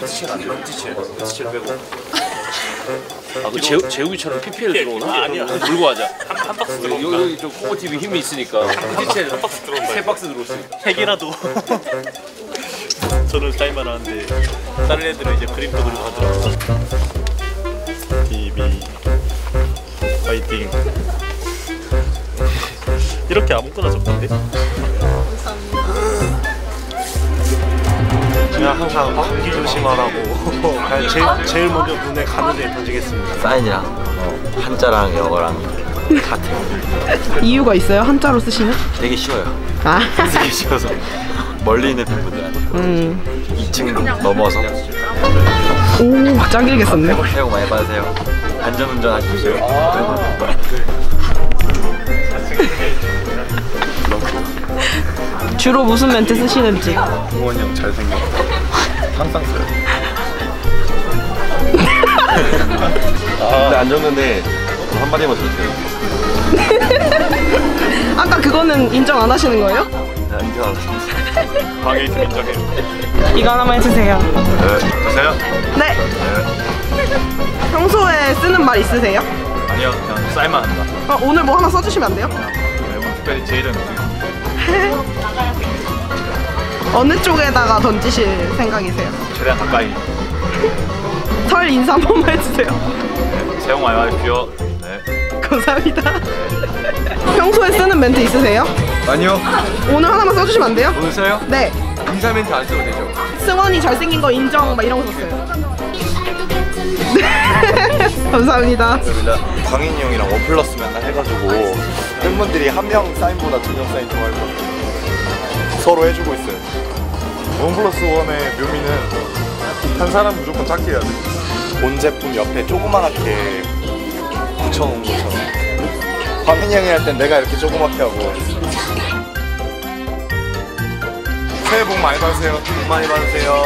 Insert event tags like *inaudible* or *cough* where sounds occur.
티치는 안 돼요. 티치. 티치를 빼고. 아, 그 재우, 재욱이처럼 PPL 들어오나? 아니야. 물고 하자. 한, 한 박스 들어온다. 여기, 여기 좀 코모 TV 힘이 있으니까. 티치 한 박스 들어온다. 세 박스 들어올 수 있다. 핵이라도 저는 사인만 하는데 다른 애들은 이제 그림도 그리고 하더라고요 TV 파이팅 이렇게 아무거나 적던데? 항상 감기 조심하라고 그냥 제일, 제일 먼저 눈에 가는 데 던지겠습니다 사인이랑 어, 한자랑 영어랑 같은 이유가 있어요? 한자로 쓰시는? 되게 쉬워요. 아, *laughs* 되게 쉬워서 멀리 있는 팬분들한테 음. 2층 넘어서 오, 짱 길게 썼네. 새해 복 많이 받으세요. 안전운전 하십시오. 주로 무슨 멘트 쓰시는지. 동원이 형 잘생겼다 항상 써요 *laughs* 근데 안 줬는데 한마디만 드릴게요. *laughs* 아까 그거는 인정 안 하시는 거예요? 네, 인정. *laughs* 방에 있으면 인정해요 이거 하나만 해주세요. 네, 주세요? 네. 평소에 쓰는 말 있으세요? 아니요 그냥 쌀만 한다 어, 오늘 뭐 하나 써주시면 안 돼요? 네, 오늘 특별히 제일은 어느 쪽에다가 던지실 생각이세요? 최대한 가까이 설 인사 한 번만 해주세요. 새해 복 많이 받으십시오 네 감사합니다. 평소에 쓰는 멘트 있으세요? 아니요. 오늘 하나만 써주시면 안 돼요? 오늘 써요? 네. 인사 멘트 안 써도 되죠? 승원이 잘생긴 거 인정 막 이런 거 썼어요. *laughs* 감사합니다. 광인이 형이랑 원 플러스 맨날 해가지고 팬분들이 한 명 사인보다 두 명 사인 좋아할 것 같아요. 서로 해주고 있어요. 원 플러스 원의 묘미는 한 사람 무조건 작게 해야 돼. 본 제품 옆에 조그맣게 붙여놓은 것처럼. 광인이 형이 할 땐 내가 이렇게 조그맣게 하고. 새해 복 많이 받으세요. 복 많이 받으세요.